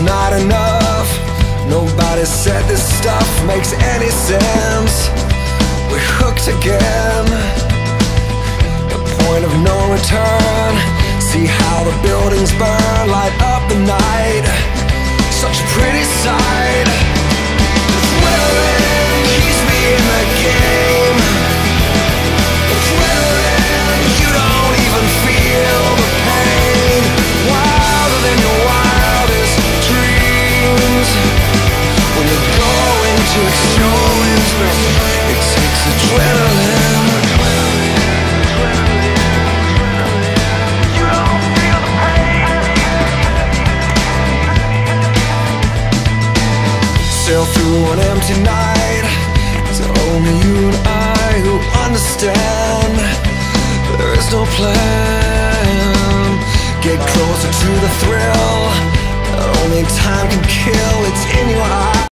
not enough. Nobody said this stuff makes any sense. We're hooked again. The point of no return. See how the buildings burn Light up the night. Such a pretty sight. sail through an empty night. It's only you and I who understand. There is no plan. Get closer to the thrill. That only time can kill.